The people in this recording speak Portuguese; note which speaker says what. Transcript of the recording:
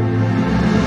Speaker 1: Música